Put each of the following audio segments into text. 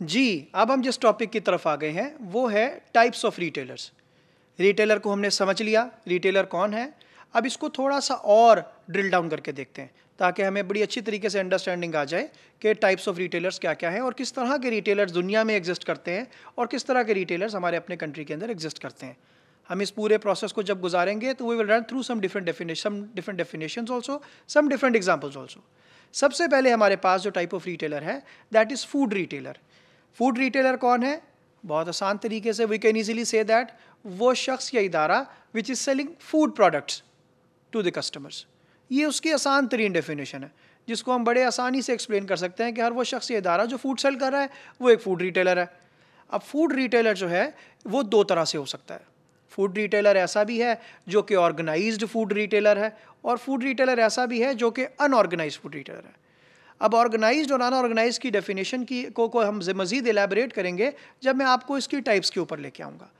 जी, अब हम जिस टॉपिक की तरफ़ आ गए हैं, वो है टाइप्स ऑफ़ रिटेलर्स रिटेलर को हमने समझ लिया रिटेलर कौन है? अब इसको थोड़ा सा और ड्रिल डाउन करके देखते हैं, ताकि हमें बड़ी अच्छी तरीके से अंडरस्टैंडिंग आ जाए कि टाइप्स ऑफ़ रिटेलर्स क्या क्या हैं और किस तरह के रिटेलर्स दुनिया में एग्जिस्ट करते हैं और किस तरह के रिटेलर्स हमारे अपने कंट्री के अंदर एग्जिस्ट करते हैं। हम इस पूरे प्रोसेस को जब गुजारेंगे तो we will run through some different definition different definition also some different examples also सबसे पहले हमारे पास जो टाइप ऑफ़ रिटेलर है that is food retailer food retailer कौन है? बहुत आसान तरीके से वी कैन ईजिली से दैट वो शख्स या इदारा which is selling food products to the customers ये उसकी आसान तरीन डेफिनेशन है, जिसको हम बड़े आसानी से एक्सप्लेन कर सकते हैं कि हर वो शख्स या इदारा जो फ़ूड सेल कर रहा है, वो एक फ़ूड रिटेलर है। अब फ़ूड रिटेलर जो है, वो दो तरह से हो सकता है। फ़ूड रिटेलर ऐसा भी है जो कि ऑर्गेनाइज्ड फ़ूड रिटेलर है और फ़ूड रिटेलर ऐसा भी है जो कि अनऑर्गेनाइज फ़ूड रिटेलर है। अब ऑर्गेनाइज्ड और अनऑर्गेनाइज की डेफिनेशन की को, को हम मज़ीद एलेबरेट करेंगे जब मैं आपको इसकी टाइप्स के ऊपर लेके आऊँगा।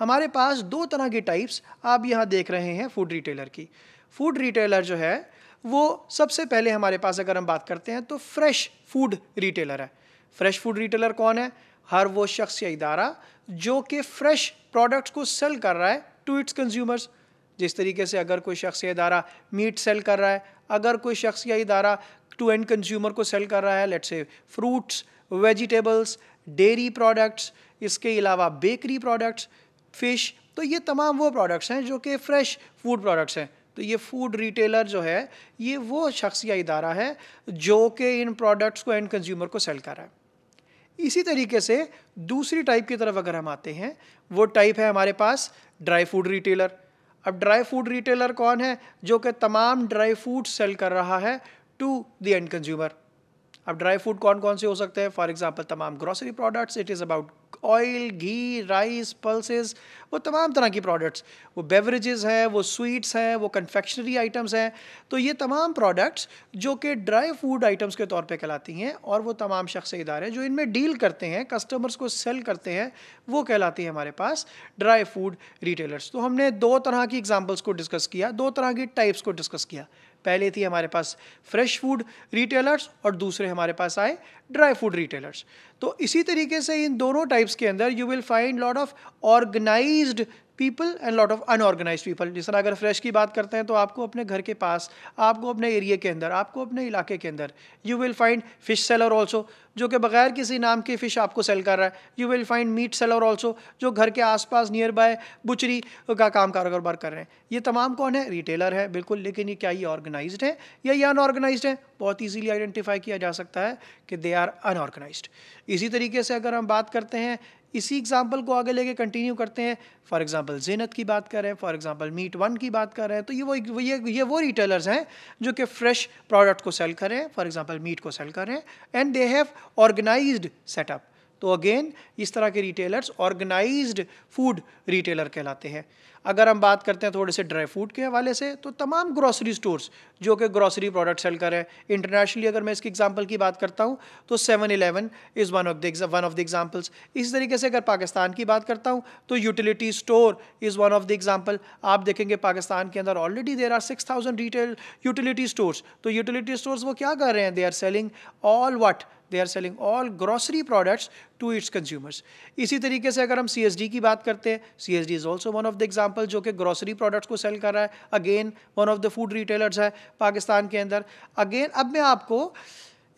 हमारे पास दो तरह की टाइप्स आप यहाँ देख रहे हैं फ़ूड रिटेलर की। फ़ूड रिटेलर जो है वो सबसे पहले हमारे पास अगर हम बात करते हैं तो फ्रेश फ़ूड रिटेलर है। फ्रेश फ़ूड रिटेलर कौन है? हर वो शख्स या इदारा जो कि फ्रेश प्रोडक्ट्स को सेल कर रहा है टू इट्स कंज्यूमर्स जिस तरीके से अगर कोई शख्स या इदारा मीट सेल कर रहा है अगर कोई शख्स या इदारा टू एंड कंज्यूमर को सेल कर रहा है let's say fruits vegetables dairy products इसके अलावा बेकरी प्रोडक्ट्स फ़िश तो ये तमाम वो प्रोडक्ट्स हैं जो कि फ़्रेश फ़ूड प्रोडक्ट्स हैं। तो ये फ़ूड रिटेलर जो है, ये वो शख्स या इदारा है जो कि इन प्रोडक्ट्स को एंड कंज्यूमर को सेल कर रहा है। इसी तरीके से दूसरी टाइप की तरफ़ अगर हम आते हैं, वो टाइप है हमारे पास ड्राई फ़ूड रिटेलर अब ड्राई फ़ूड रिटेलर कौन है? जो कि तमाम ड्राई फ्रूट सेल कर रहा है टू द एंड कंज्यूमर अब ड्राई फ्रूट कौन कौन से हो सकते हैं? फॉर एग्ज़ाम्पल तमाम grocery products it is about oil ghee rice pulses वो तमाम तरह की प्रोडक्ट्स वो बेवरेजेस हैं, वो स्वीट्स हैं, वो कन्फेक्शनरी आइटम्स हैं। तो ये तमाम प्रोडक्ट्स जो कि ड्राई फ़ूड आइटम्स के तौर पे कहलाती हैं और वो तमाम शख्स इदारे जो इनमें डील करते हैं कस्टमर्स को सेल करते हैं, वो कहलाती है हमारे पास ड्राई फ़ूड रिटेलर्स तो हमने दो तरह की एग्जाम्पल्स को डिस्कस किया, दो तरह की टाइप्स को डिस्कस किया। पहले थी हमारे पास फ्रेश फ़ूड रिटेलर्स और दूसरे हमारे पास आए ड्राई फ़ूड रिटेलर्स तो इसी तरीके से इन दोनों टाइप्स के अंदर you will find lot of organised people and lot of unorganised people जिस तरह अगर फ्रेश की बात करते हैं तो आपको अपने घर के पास, आपको अपने एरिया के अंदर, आपको अपने इलाके के अंदर you will find fish seller also जो कि बगैर किसी नाम के फ़िश आपको सेल कर रहा है। You will find meat seller also जो घर के आसपास नियर बाय बुचरी का काम कारोबार कर रहे हैं। ये तमाम कौन है? रिटेलर है, बिल्कुल, लेकिन ये क्या ये ऑर्गेनाइज है? या ये अनऑर्गेनाइज्ड है? बहुत ईजीली आइडेंटिफाई किया जा सकता है कि दे आर अनऑर्गेनाइज्ड इसी तरीके से अगर हम बात करते हैं इसी एग्ज़ाम्पल को आगे लेके कंटिन्यू करते हैं। फॉर एग्ज़ाम्पल जेनत की बात करें फॉर एग्ज़ाम्पल मीट वन की बात कर रहे हैं तो ये वो ये ये वो रिटेलर्स हैं जो कि फ्रेश प्रोडक्ट को सेल करें फॉर एग्ज़ाम्पल मीट को सेल करें and they have organised setup तो अगेन इस तरह के रिटेलर्स ऑर्गेनाइज्ड फ़ूड रिटेलर कहलाते हैं। अगर हम बात करते हैं थोड़े से ड्राई फ़ूड के हवाले से तो तमाम ग्रॉसरी स्टोर्स जो कि ग्रॉसरी प्रोडक्ट सेल करें इंटरनेशनली अगर मैं इसकी एग्जांपल की बात करता हूँ तो seven eleven is one of the one of the examples इसी तरीके से अगर पाकिस्तान की बात करता हूँ तो utility store is one of the example आप देखेंगे पाकिस्तान के अंदर already there are six thousand retail utility stores तो यूटिलिटी स्टोर्स वो क्या कर रहे हैं? They are selling all what they are selling all grocery products to its consumers इसी तरीके से अगर हम CSD की बात करते हैं C S D is also one of the example जो कि ग्रॉसरी प्रोडक्ट्स को सेल कर रहा है। Again one of the food retailers है पाकिस्तान के अंदर। अगेन अब मैं आपको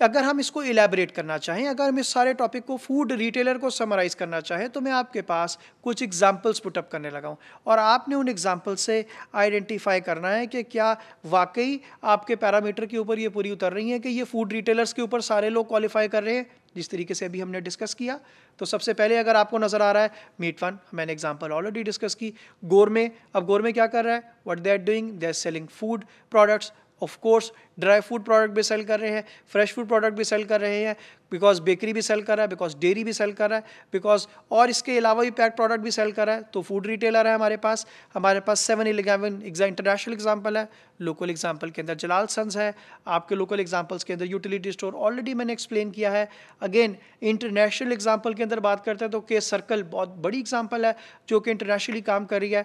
अगर हम इसको इलेबरेट करना चाहें, अगर हम इस सारे टॉपिक को फ़ूड रिटेलर को समराइज़ करना चाहें तो मैं आपके पास कुछ एग्जांपल्स पुटअप करने लगा हूँ। और आपने उन एग्जांपल से आइडेंटिफाई करना है कि क्या वाकई आपके पैरामीटर के ऊपर ये पूरी उतर रही है कि ये फ़ूड रिटेलर्स के ऊपर सारे लोग क्वालिफाई कर रहे हैं, जिस तरीके से अभी हमने डिस्कस किया। तो सबसे पहले अगर आपको नज़र आ रहा है मीट वन मैंने एग्जांपल ऑलरेडी डिस्कस की। गोरमे, अब गोरमे क्या कर रहा है? What they are doing they are selling food products of course dry food product भी सेल कर रहे हैं फ्रेश फ़ूड प्रोडक्ट भी सेल कर रहे हैं बिकॉज़ बेकरी भी सेल कर रहा है बिकॉज़ डेयरी भी सेल कर रहा है बिकॉज़ और इसके अलावा भी पैक प्रोडक्ट भी सेल कर रहा है तो फ़ूड रिटेलर है हमारे पास हमारे पास सेवन इलेवन इंटरनेशनल एग्ज़ाम्पल है लोकल एग्ज़ाम्पल के अंदर जलाल सन्स है, आपके लोकल एग्जाम्पल्स के अंदर यूटिलिटी स्टोर ऑलरेडी मैंने एक्सप्लेन किया है अगेन इंटरनेशनल एग्ज़ाम्पल के अंदर बात करते हैं तो के सर्कल बहुत बड़ी एग्ज़ाम्पल है, जो कि इंटरनेशनली काम कर रही है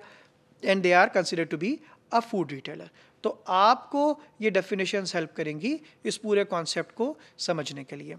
and they are consider to be a food retailer तो आपको ये डेफिनेशंस हेल्प करेंगी इस पूरे कॉन्सेप्ट को समझने के लिए।